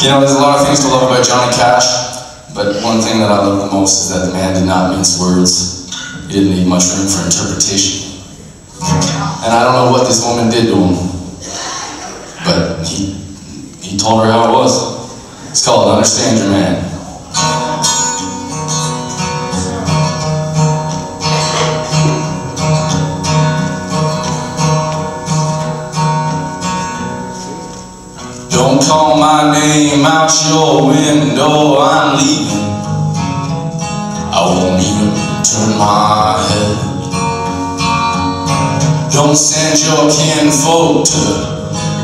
You know, there's a lot of things to love about Johnny Cash, but one thing that I love the most is that the man did not mince words. He didn't leave much room for interpretation. And I don't know what this woman did to him, but he, he told her how it was. It's called Understand Your Man. Don't call my name out your window, I'm leaving. I won't even turn my head. Don't send your kinfolk to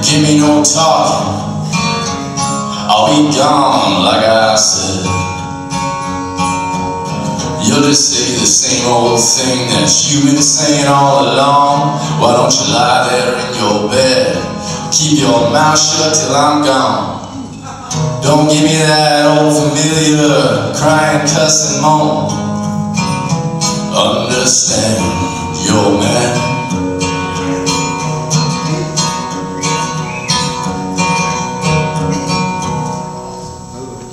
give me no talking. I'll be gone, like I said. You'll just say the same old thing that you've been saying all along. Why don't you lie there in your bed? Keep your mouth shut till I'm gone. Don't give me that old familiar crying, cussing moan. Understand your man.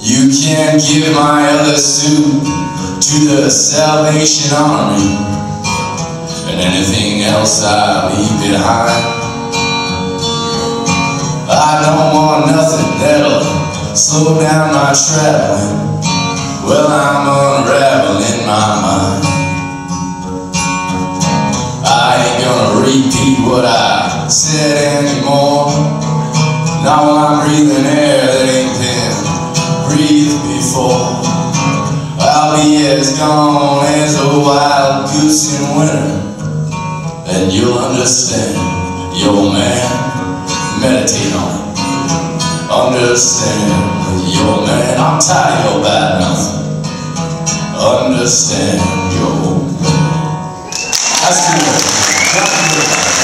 You can't give my other suit to the Salvation Army and anything else I leave behind. Slow down my traveling. Well, I'm unraveling my mind. I ain't gonna repeat what I said anymore. Now I'm breathing air that ain't been breathed before. I'll be as gone as a wild goose in winter, and you'll understand, your man meditate on it. Understand your man. I'm tired of bad mouth. Understand your good. That's good.